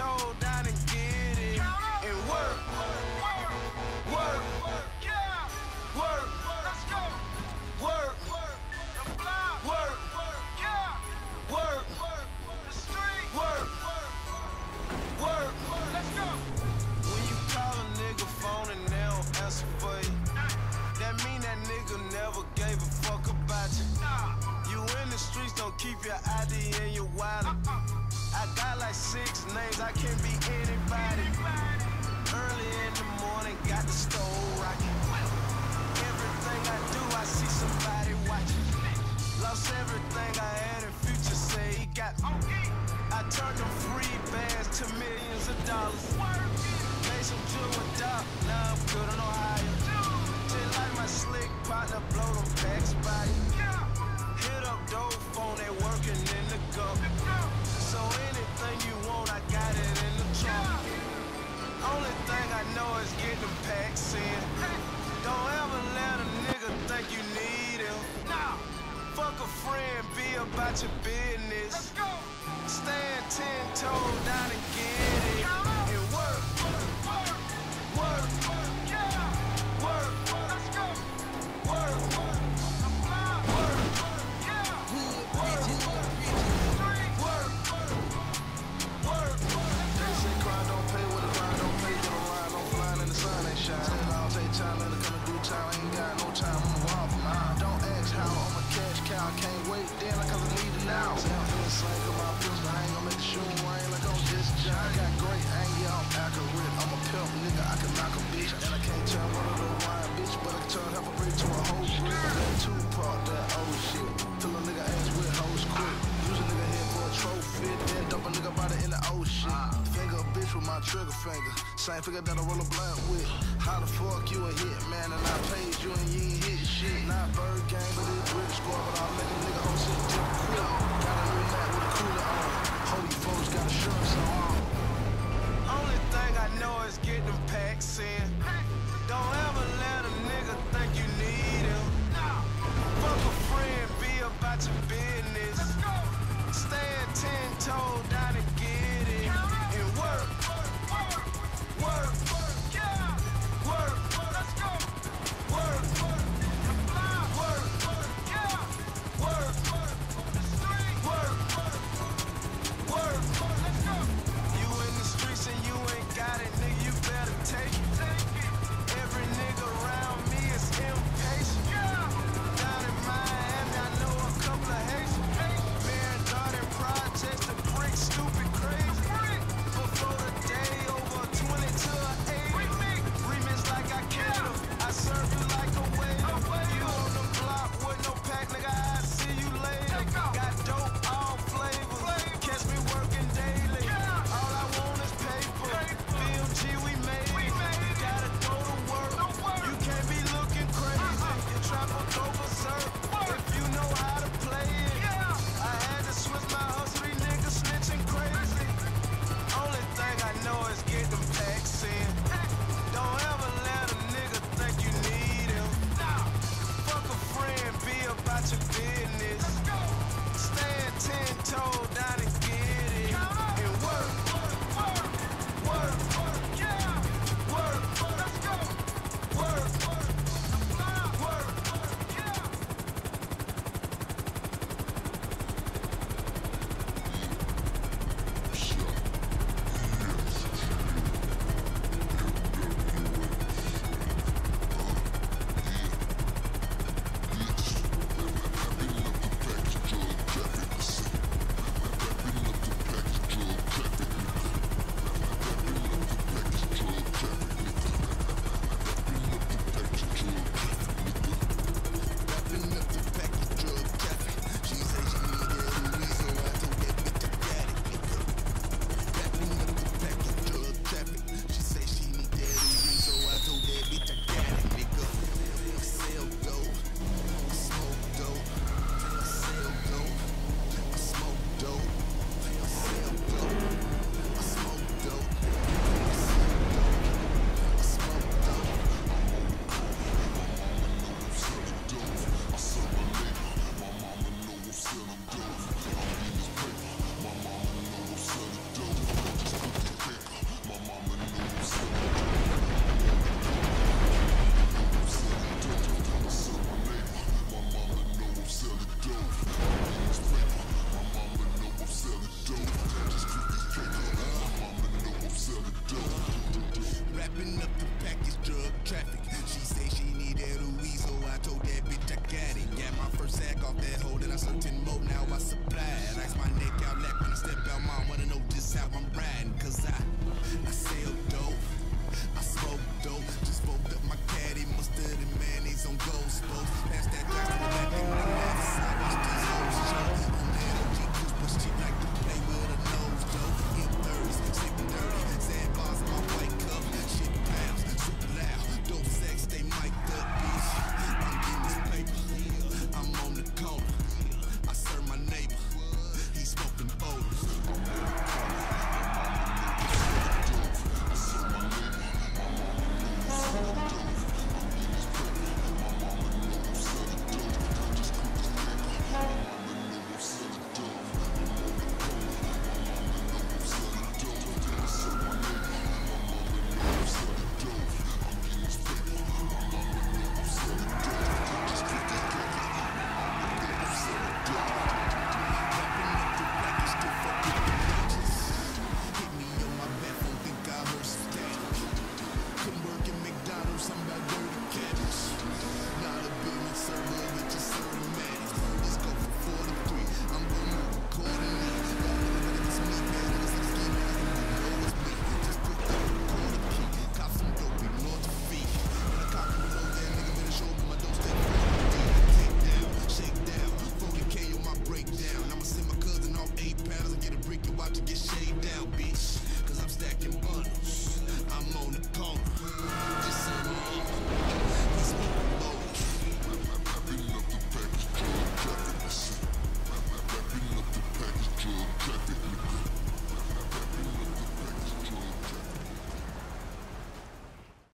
toe down and get it. And work, work, work, work, yeah. Work, work, let's go. Work, work, the block. Work, work, yeah. Work, work, the street. Work, work, work, work, let's go. When you call a nigga phone and they don't answer for you, that mean that nigga never gave a fuck about you. You in the streets, don't keep your ID in your wallet. I got like six names, I can be anybody. Early in the morning, got the stove rocking. Everything I do, I see somebody watching. Lost everything I had and future say he got. I turned them free bands to millions of dollars. I know is get them packs in. Don't ever let a nigga think you need him. Nah. Fuck a friend, be about your business. Let's go. Stand ten toes down and get it. Finger. Same figure that I roll a blunt with. How the fuck you a hit, man, and I paid you and you ain't hit shit. Not bird game, but it's British score, but I'll make a nigga whole shit tip quick. Got a new mat with a cooler on. Holy folks got insurance on. Only thing I know is getting them back is drug traffic. She say she needed a weed, so I told that bitch I got it. Yeah, my first sack off that hole, then I slipped ten more, now I supply it. Ice my neck out neck when I step out, mom wanna know just how I'm riding. Cause I, I sell dope, I smoke dope.